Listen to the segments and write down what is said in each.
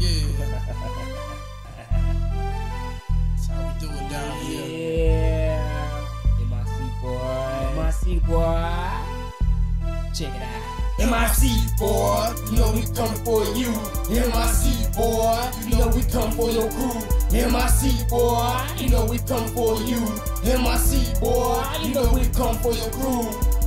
Yeah. That's how we do it down here. Yeah. MIC boy. MIC boy. Check it out. MIC boy, you know we come for you. MIC boy, you know we come for your crew. MIC boy, you know we come for you. MIC boy, you know we come for your crew.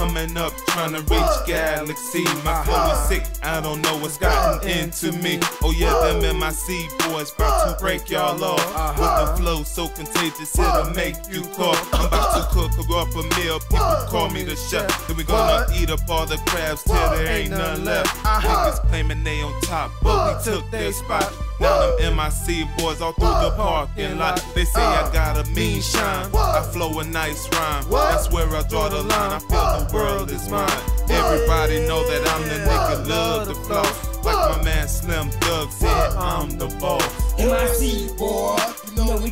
Coming up trying to reach galaxy. My flow is sick, I don't know what's gotten into me. Oh yeah, them MIC boys about to break y'all off. With the flow so contagious, it'll make you cough. I'm about to cook up a meal, people call me the chef. Then we gonna eat up all the crabs till there ain't none left. Niggas claiming they on top, but we took their spot. Now them MIC boys all through the parking lot. They say I got a mean shine. I flow a nice rhyme. That's where I draw the line. I feel the world is mine. Everybody know that I'm the nigga love the flow.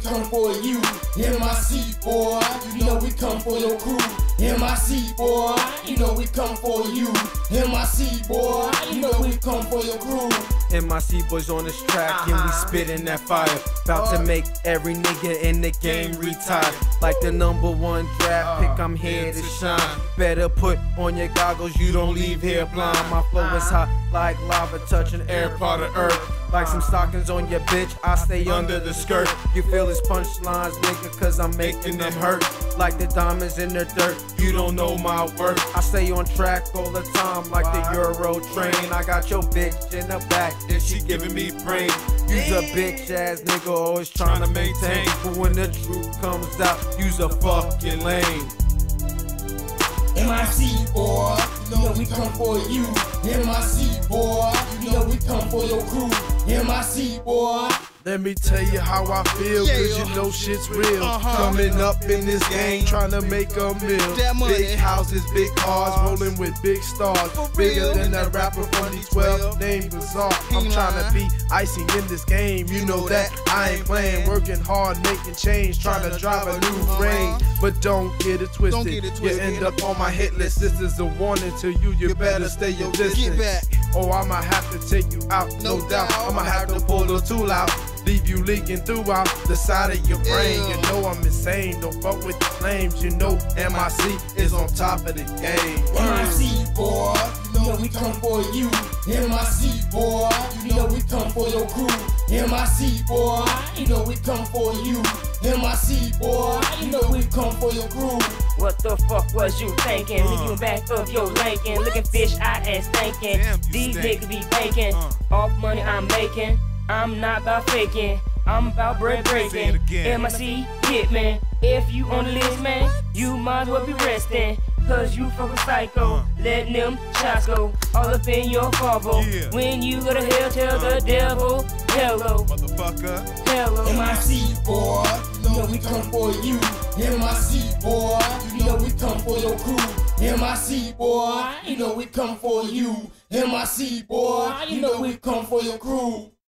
Come for you. MIC boy, you know we come for your crew. MIC boy, you know we come for you. MIC boy, you know we come for your crew. MIC boys on this track and we uh-huh. spitting that fire. About to make every nigga in the game retire. Like the number one draft pick, I'm here to shine. Better put on your goggles, you don't leave here blind. My flow is hot like lava, touching every part of earth. Like some stockings on your bitch, I stay under the skirt. You feel his punchlines, nigga, cause I'm making them hurt. Like the diamonds in the dirt, you don't know my work. I stay on track all the time, like the Euro train. I got your bitch in the back, and she giving me brain. You's a bitch ass nigga, always trying to maintain. But when the truth comes out, you's a fucking lame. MIC boy, you know we come for you. MIC boy, you know we come for your crew. MIC boy. Let me tell you how I feel, cause you know shit's real. Coming up in this game, trying to make a meal. Big houses, big cars, rolling with big stars. Bigger than that rapper from D12 named Bizarre. I'm trying to be icing in this game, you know that. I ain't playing, working hard, making change, trying to drive a new range. But don't get it twisted, you end up on my hit list. This is a warning to you, you better stay your distance. Oh, I might have to take you out, no doubt. I might have to pull the tool out. Leave you leaking throughout the side of your brain. You know I'm insane. Don't fuck with the flames. You know MIC is on top of the game. MIC boy, you know we come for you. MIC boy, you know we come for your crew. MIC boy, you know we come for you. MIC boy, you know we come for your crew. What the fuck was you thinking? Leave you back of your Lincoln, looking fish out and stinking. Damn, These stink. niggas be faking. Uh. Off money I'm making. I'm not about faking. I'm about bread breaking. again. MIC hitman. If you on the list, man, you might as well be resting. Cause you fucking psycho, Uh. letting them shots go all up in your fumble. Yeah. When you go to hell, tell the devil, hello, Motherfucker. hello. MIC boy, you know we come for you. MIC boy, you know we come for your crew. MIC boy, you know we come for you. MIC boy, you know we come for your crew.